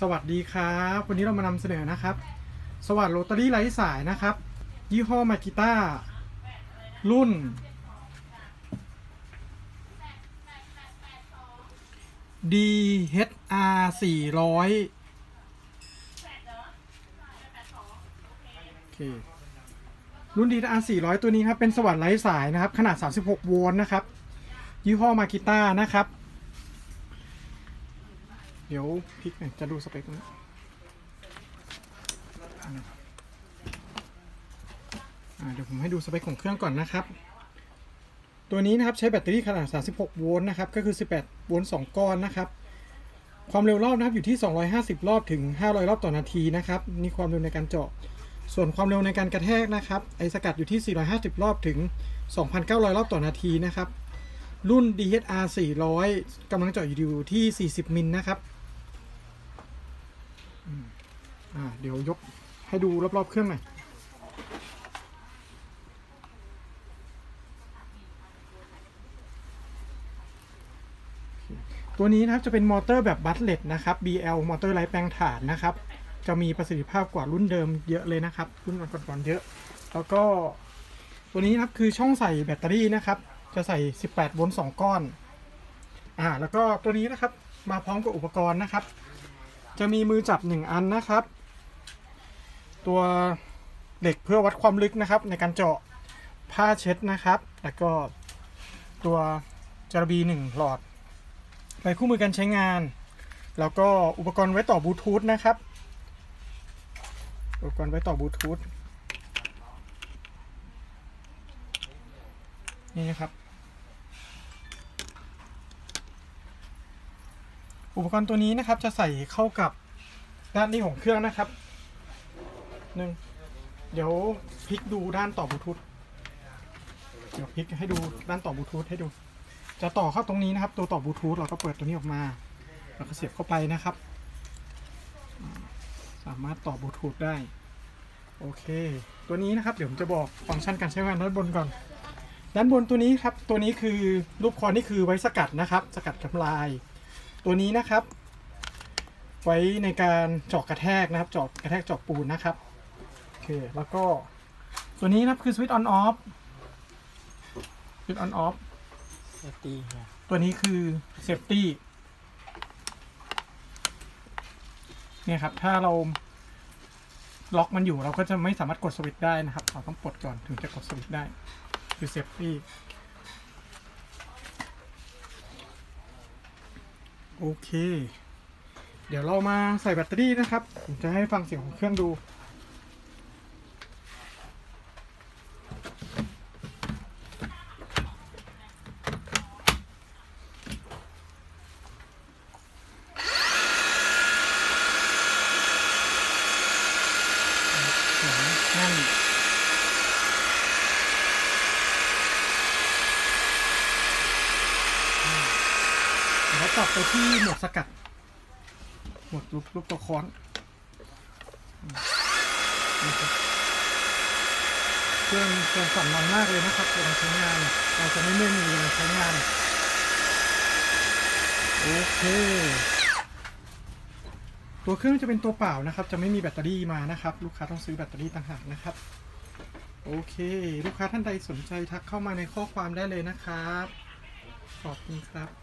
สวัสดีครับ วันนี้เรามานำเสนอนะครับ สวัสดโรตารี่ไร้สายนะครับ ยี่ห้อมากิต้ารุ่น DHR 400โอเครุ่น DHR 400 ตัวนี้ครับ เป็นสวัสดไร้สายนะครับ ขนาด 36 โวลต์นะครับ ยี่ห้อมากิต้านะครับ เดี๋ยวพลิกหน่อยจะดูสเปคนะเดี๋ยวผมให้ดูสเปคของเครื่องก่อนนะครับ ตัวนี้นะครับใช้แบตเตอรี่ขนาด 36 โวลต์นะครับ ก็คือ 18 โวลต์ 2 ก้อนนะครับ ความเร็วรอบนะครับอยู่ที่ 250 รอบถึง 500 รอบต่อนาทีนะครับ นี่ความเร็วในการเจาะ ส่วนความเร็วในการกระแทกนะครับ ไอสกัดอยู่ที่ 450 รอบถึง 2,900 รอบต่อนาทีนะครับ รุ่น DHR 400กำลังเจาะอยู่ที่ 40 มิลนะครับ อ่าเดี๋ยวยกให้ดูรอบๆเครื่องหน่อยตัวนี้นะครับจะเป็นมอเตอร์แบบบัตเลตนะครับ BL มอเตอร์ไร้แปลงถ่านนะครับ จะมีประสิทธิภาพกว่ารุ่นเดิมเยอะเลยนะครับ รุ่นก่อนๆเยอะ แล้วก็ตัวนี้นะครับคือช่องใส่แบตเตอรี่นะครับ จะใส่ 18 โวลต์ 2 ก้อน อ่า แล้วก็ตัวนี้นะครับมาพร้อมกับอุปกรณ์นะครับ จะมีมือจับ1อันนะครับ ตัวเหล็กเพื่อวัดความลึกนะครับ ในการเจาะผ้าเช็ดนะครับ แล้วก็ตัวจารบีหนึ่งหลอดไปคู่มือการใช้งาน แล้วก็อุปกรณ์ไว้ต่อบลูทูธนะครับ อุปกรณ์ไว้ต่อบลูทูธนี่นะครับ อุปกรณ์ตัวนี้นะครับจะใส่เข้ากับด้านนี้ของเครื่องนะครับหนึ่งเดี๋ยวพลิกดูด้านต่อบลูทูธเดี๋ยวพลิกให้ดูด้านต่อบลูทูธให้ดู จะต่อเข้าตรงนี้นะครับ ตัวต่อบลูทูธเราก็เปิดตัวนี้ออกมา แล้วก็เสียบเข้าไปนะครับ สามารถต่อบลูทูธได้โอเค ตัวนี้นะครับเดี๋ยวผมจะบอกฟังก์ชันการใช้งานด้านบนก่อน ด้านบนตัวนี้ครับ ตัวนี้คือรูปคอนี่คือไว้สกัดนะครับ สกัดทำลาย ตัวนี้นะครับ ไว้ในการเจาะกระแทกนะครับเจาะกระแทกเจาะปูนนะครับโอเคแล้วก็ตัวนี้นะครับคือสวิตช์ออนออฟสวิตช์ on off safety ครับตัวนี้คือ safety เนี่ยครับ ถ้าเราล็อกมันอยู่เราก็จะไม่สามารถกดสวิตช์ได้นะครับ เราต้องปลดก่อนถึงจะกดสวิตช์ได้ คือ safety โอเค เดี๋ยวเรามาใส่แบตเตอรี่นะครับ ผมจะให้ฟังเสียงของเครื่องดูแน่น แล้วตัดไปที่หมวดสกัด หมวดลูกลูกตัวค้อนเครื่องเครื่องสั่นมันมากเลยนะครับเวลาใช้งาน เราจะไม่เมื่อยมือเวลาใช้งาน โอเค ตัวเครื่องจะเป็นตัวเปล่านะครับ จะไม่มีแบตเตอรี่มานะครับ ลูกค้าต้องซื้อแบตเตอรี่ต่างหากนะครับ โอเค ลูกค้าท่านใดสนใจทักเข้ามาในข้อความได้เลยนะครับ ขอบคุณครับ